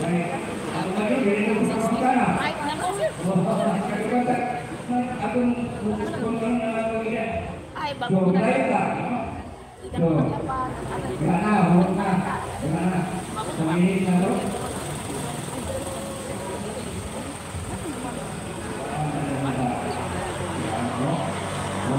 Ay, ako ba yun? Ganito ko sa kana. Akong kung ano na lang yan. Ay, So, bago ko na. tayo ka. So, gana, huwag na. Gana. Tumingin na ro.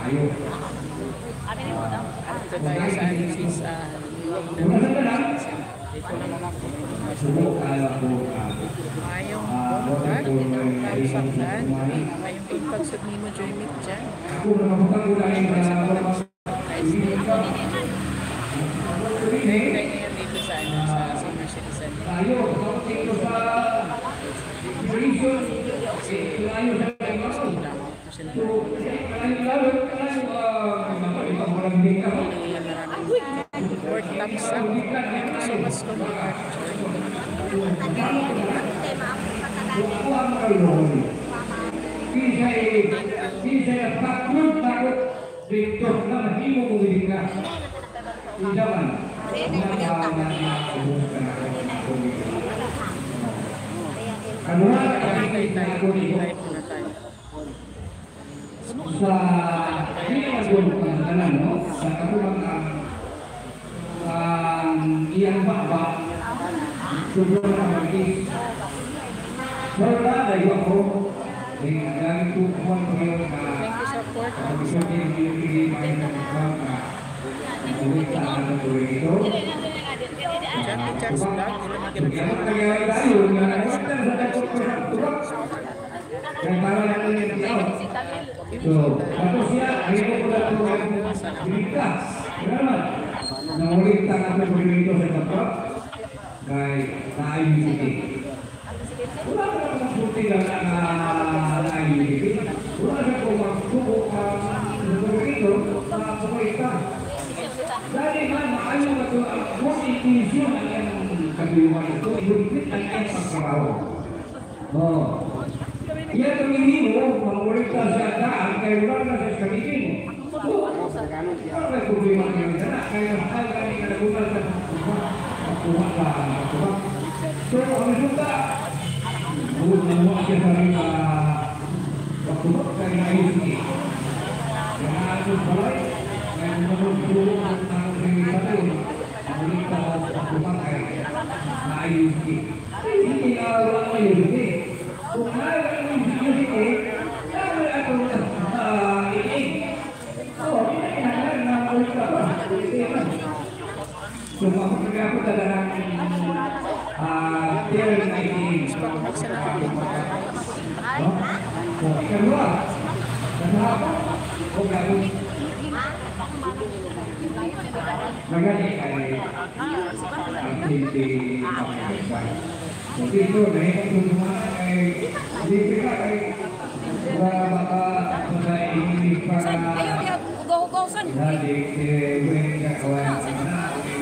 tayo. Amin mo na. Ito tayo sa ating visa. Wala na lang. Dito na lang. Subo, kala ko. Mayong bumukar, itong kapsaktan. Mayong pagpagsabi mo, Jeremy, dyan. Ako na mapagulay na sa hindi naman doon ang? Sa eh. So, tapos siya, ayun ko na ito ang biligtas. Salamat. Nanguligtas ako po dito sa kapwa. Kay na-IUCD. Wala ka naman puti lang na na-IUCD. Wala ka kung magsubo ka ng dito na kumita. Dahil man, maayo na ito ang kung intention ang iyong kabiluan ito, ihulpit ang iyong pagkaraw. Oh. Iya tumingin mo, mangulit ka sa daan, kaya wala na sa kamitin mo. Ano may problema kayo na? Kaya mahal kami na nagulat sa pagkuha. Pagkuha ka, pagkuha. So, ang resulta, buod na mo siya sa rin na pagkuha kaya naayos ni. Kaya naayos balay, kaya manulog ang ang rin sa rin. Mangulit ka sa pagkuha kaya naayos ni. Hindi na wala kayo ni. Kung ayaw ang hindi kaya ako na iing. Oh, kinakailangan na ulit ka pa. Makapagka ko talaga ng ah, tier 19. Pag sa nakapit mo. No? So. Huwag na po. Eh, gue nggak kawan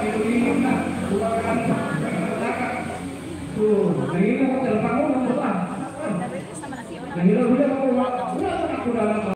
aku telepon kamu, udah udah